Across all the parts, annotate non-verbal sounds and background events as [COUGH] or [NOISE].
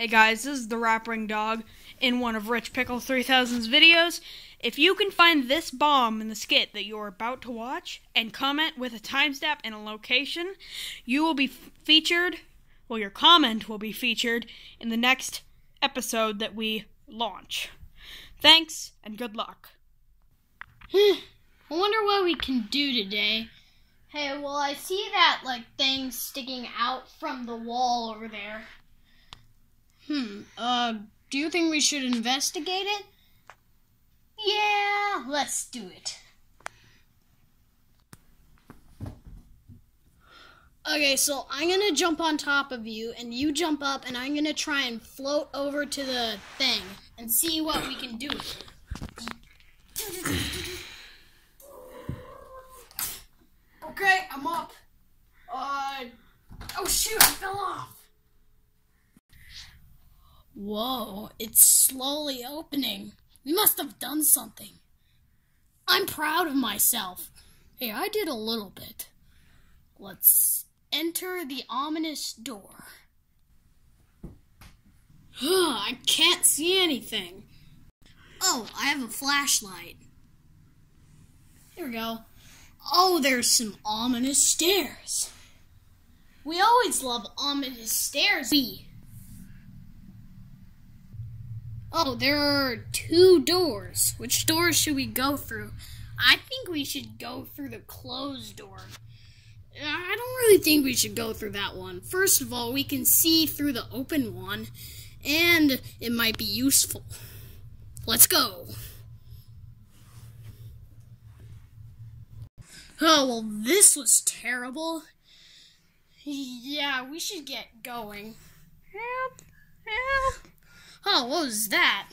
Hey guys, this is the Rap Dog in one of Rich Pickle 3000's videos. If you can find this bomb in the skit that you're about to watch and comment with a timestamp and a location, you will be featured, well, your comment will be featured in the next episode that we launch. Thanks and good luck. Hmm. I wonder what we can do today. Hey, well, I see that, like, thing sticking out from the wall over there. Hmm. Uh, do you think we should investigate it? Yeah, let's do it. Okay, so I'm gonna jump on top of you, and you jump up, and I'm gonna try and float over to the thing and see what we can do. Okay, I'm up. Uh, oh shoot, I fell off. Whoa, it's slowly opening. We must have done something. I'm proud of myself. Hey, I did a little bit. Let's enter the ominous door. [SIGHS] I can't see anything. Oh, I have a flashlight. Here we go. Oh, there's some ominous stairs. We always love ominous stairs. We Oh, there are two doors. Which door should we go through? I think we should go through the closed door. I don't really think we should go through that one. First of all, we can see through the open one, and it might be useful. Let's go. Oh, well, this was terrible. Yeah, we should get going. Help! Help! Oh, what was that?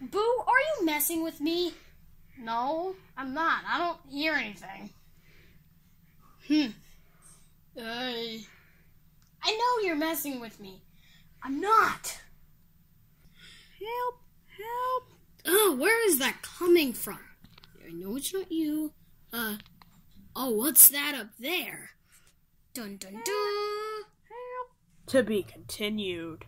Boo, are you messing with me? No, I'm not. I don't hear anything. Hmm. Uh, I know you're messing with me. I'm not. Help, help. Oh, where is that coming from? I know it's not you. Uh, oh, what's that up there? Dun dun dun. Help! To be continued.